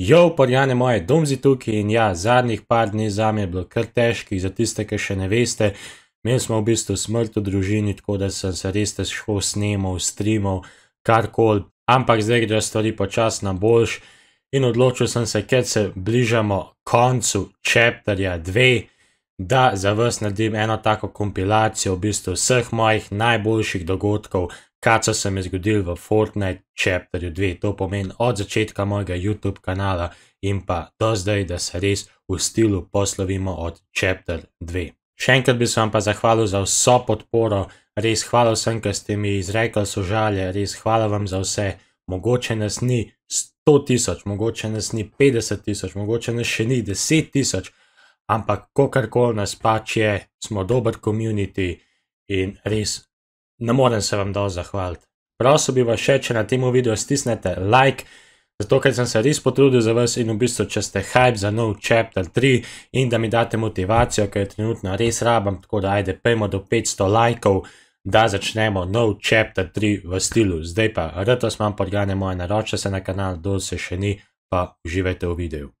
Jo, podjane moje, domzi tukaj in ja, zadnjih par dni za me je bilo kar težkih, za tiste, ki še ne veste. Imeli smo v bistvu smrt v družini, tako da sem se res težko snemal, streamal, karkoli, ampak zdaj gre stvari počasi na boljš in odločil sem se, ker se bližamo koncu chapterja 2, da za vas naredim eno tako kompilacijo v bistvu vseh mojih najboljših dogodkov, so se mi zgodili v Fortnite Chapterju 2. To pomeni od začetka mojega YouTube kanala in pa do zdaj, da se res v stilu poslovimo od Chapter 2. Še enkrat bi se vam pa zahvalil za vso podporo, res hvala vsem, ki ste mi izrekli sožalje, res hvala vam za vse. Mogoče nas ni 100 tisoč, mogoče nas ni 50 tisoč, mogoče nas še ni 10 tisoč, ampak kakorkoli nas pač je, smo dober community in res ne morem se vam dovolj zahvaliti. Prosil bi vas še, če na tem videu stisnete like, zato ker sem se res potrudil za vas in v bistvu, če ste hype za nov chapter 3 in da mi date motivacijo, ker je trenutno res rabam, tako da ajde, pejmo do 500 lajkov, da začnemo nov chapter 3 v stilu. Zdaj pa, rado smo vam podgane moje naroče se na kanal, dol se še ni, pa uživajte v videu.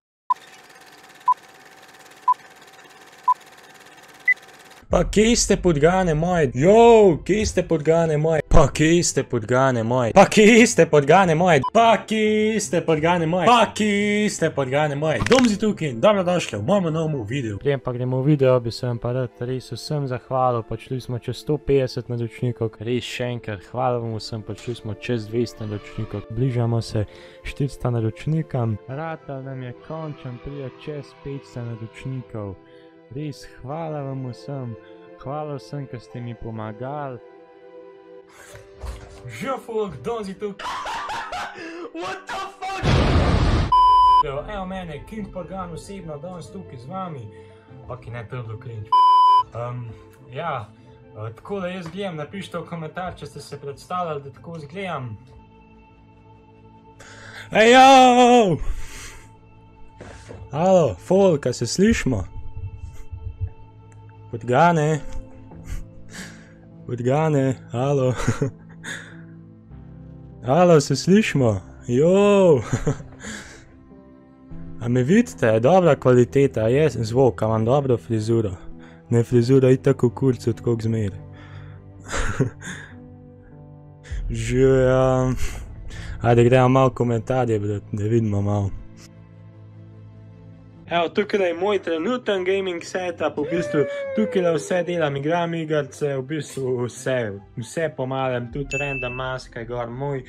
Pa kje ste podgane moje? Jo, kje ste podgane moje? Pa kje ste podgane moje? Pa kje ste podgane moje? Pa kje ste podgane moje? Pa kje ste podgane moje? Domzi tukaj in dobrodošli v mojem novem videu. Prijem pa gremo v video, bi se vam pa rad res vsem zahvalil, počeli smo čez 150 naročnikov, res še enkrat hvala vam vsem, počeli smo čez 200 naročnikov, bližamo se 400 naročnikam, rata nam je končan prija čez 500 naročnikov. Res, hvala vam vsem, hvala vsem, ki ste mi pomagali. Že folk, donzi tukaj. What the fuck? Evo mene, King Pagan osebno, danes tukaj z vami. Ok, ne, je bilo cringe. Um, ja, uh, tako da jaz gledam, napišite v komentar, če ste se predstavljali, da tako zgledam. Ejo! Halo, folk, a se slišmo? Podgane, podgane, halo. Halo, se slišmo? Jo! A me vidite, dobra kvaliteta, je zvok, imam dobro frizuro. Ne frizura je tako kurc, od kog zmeri. Že, ja. Ajde, gremo malo komentarje, brat, da vidimo malo. Evo, tukaj je moj trenuten gaming setup, v bistvu tukaj je vse delam, igram igrice, v bistvu vse, vse pomalem, tudi random maska, gor moj.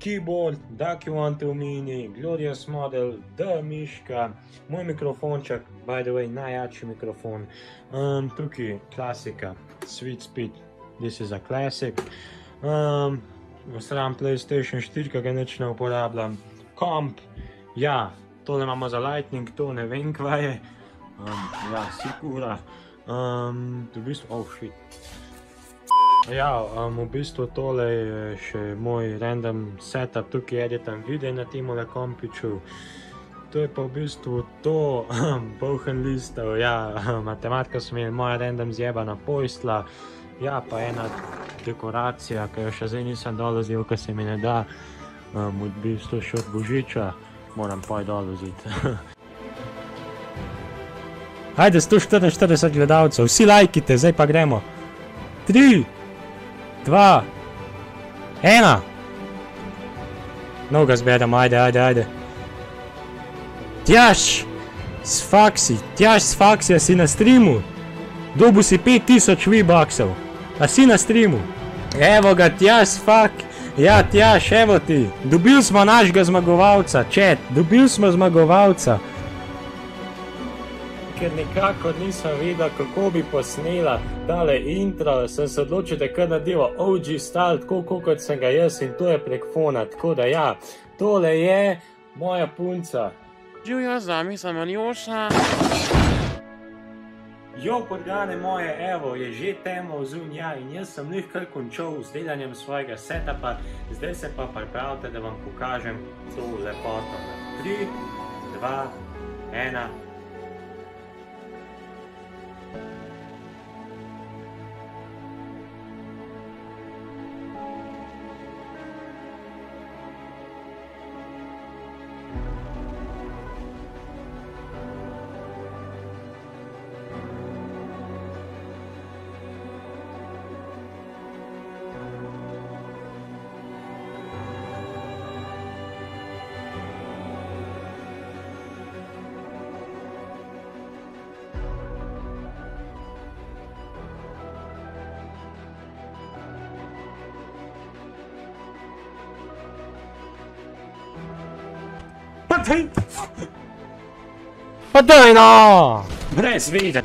Keyboard, Ducky One to Mini, Glorious Model, The Miška, moj mikrofonček, by the way, najjačji mikrofon, um, tukaj klasika, Sweet Speed, this is a classic, um, sram PlayStation 4, ki ga neč ne uporabljam, komp, ja, tole imamo za lightning, to ne vem kva je. Um, ja, sigura. Um, v bistvu, oh shit. Ja, um, v bistvu tole je še moj random setup, tukaj editam video na temole kompiču. To je pa v bistvu to, bohen listov, ja, matematika sem imel moja random zjebana pojstla. Ja, pa ena dekoracija, ki jo še zdaj nisem dolazil, ker se mi ne da, um, v bistvu še od božiča moram poj dol vzeti. Ajde, 144 gledalcev, vsi lajkite, zdaj pa gremo. 3, 2, 1. Noga zberemo, ajde, ajde, ajde. Tjaš, s faksi, tjaš s faksi, a si na streamu. Dobu si 5000 V-boxov, a si na streamu. Evo ga, tjaš s faksi. Ja, tja, še evo ti. Dobil smo našega zmagovalca, čet, dobil smo zmagovalca. Ker nekako nisem vedel, kako bi posnela tale intro, sem se odločil, da kar nadeva OG style, tako kot sem ga jaz in to je prek fona. Tako da ja, tole je moja punca. Živijo z nami, sem Anjoša. Jo, podgane moje, evo, je že temo zunja in jaz sem njih kar končal z delanjem svojega setupa, zdaj se pa pripravite, da vam pokažem to lepoto. 3, 2, 1. Daj! Pa daj no! Brez vede.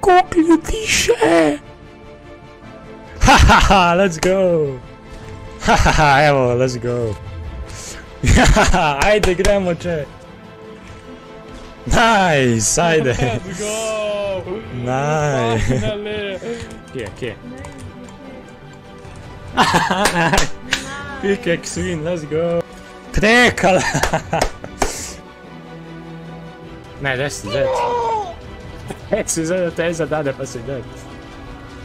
Koliko ljudi? Hahaha, let's go! Hahaha, evo, let's go! Hahaha, ajde gremo če! Nice, ajde! Let's go! Nice! Finale! Kje, kje? Pickaxe win, let's go! Trekal! ne, desi zet. Desi zet, teza zadane pa si dead.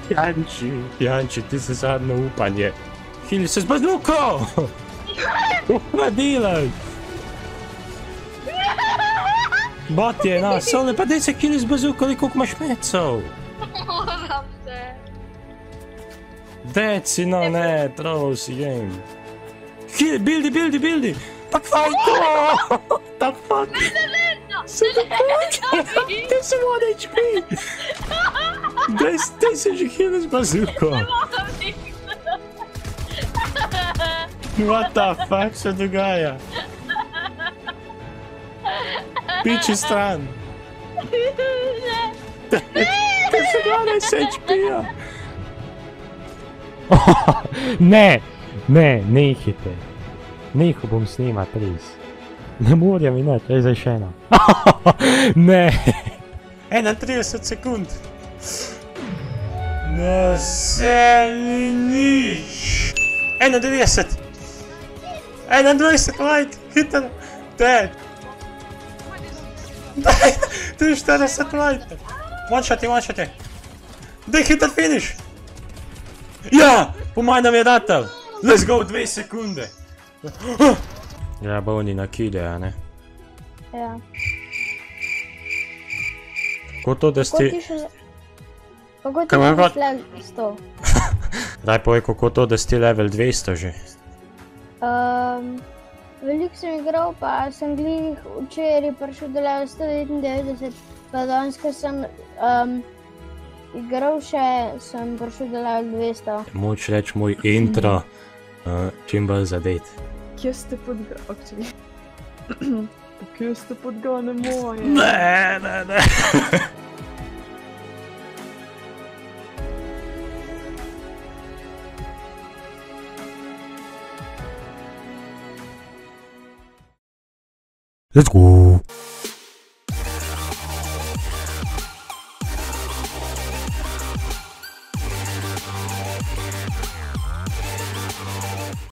Janči, Janči, ti si na upanje. Hilj se zbaznuko! Upa Uvadilaj! Bot je nas, ali pa gdje se kili s koliko imaš mecov? Moram. Deci, no ne, troll si game. Kili, buildi, buildi, buildi! Pa kvaj to? The fuck? Se ne Ti si 1 HP! Daj, daj se že hili z bazuko! What the fuck se dogaja? Piči stran! Ti si 12 HP-ja! ne, ne, nehite. Nehal bom snimat res. Ne morem imeti, ej zdaj še eno. ne. 31 sekund. Na seli nič. 91. 21, light, hiter. Dead. Daj, 43 light. One shot je, one shot je. Daj hiter finish. Ja, po mojem je datel. Let's go, 2 sekunde. Ja, bo oni nakide, a ne? Ja. Ko to, da Kako ti ste... še... Kako ti še šle 100? Daj povej, kako to, da ste level 200 že. Um, veliko sem igral, pa sem glih včeraj prišel do level 199, pa danes, ko sem um, igral še, sem prišel do level 200. Moč reči moj intro, uh, čim bolj zadet. Kje ste podgane? Kje ste podgane moje? Ne, ne, ne. Let's go.